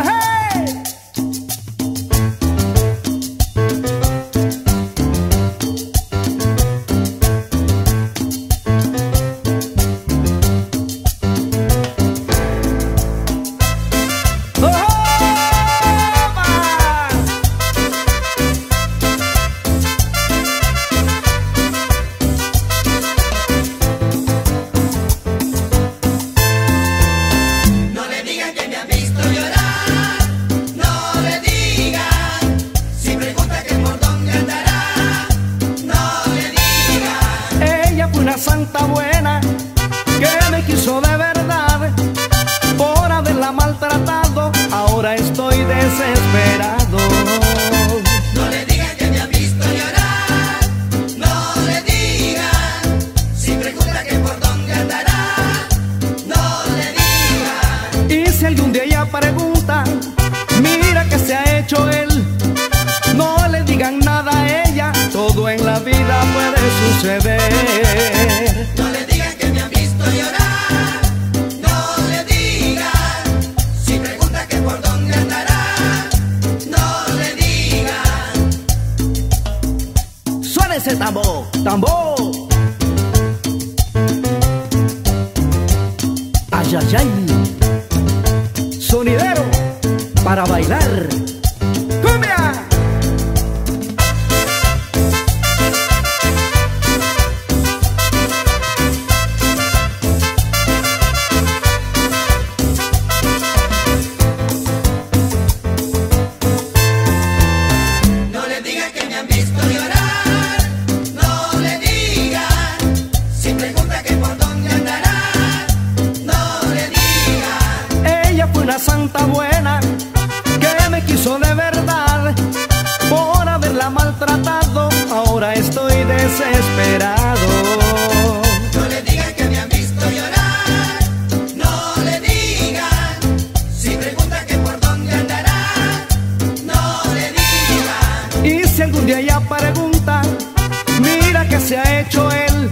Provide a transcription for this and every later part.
Hey! santa buena que me quiso de verdad por haberla maltratado, ahora estoy desesperado. No le digas que me ha visto llorar, no le digas, si pregunta que por dónde andará, no le digas. Y si algún día ella pregunta, mira que se ha hecho él, no le digan nada a ella, todo en la vida puede suceder. Suena ese tambor, tambor. Ayayay. Sonidero para bailar. santa buena que me quiso de verdad por haberla maltratado. Ahora estoy desesperado. No le digan que me han visto llorar, no le digan. Si pregunta que por dónde andará, no le digan. Y si algún día ella pregunta, mira que se ha hecho él.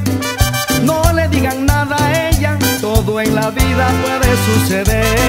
No le digan nada a ella, todo en la vida puede suceder.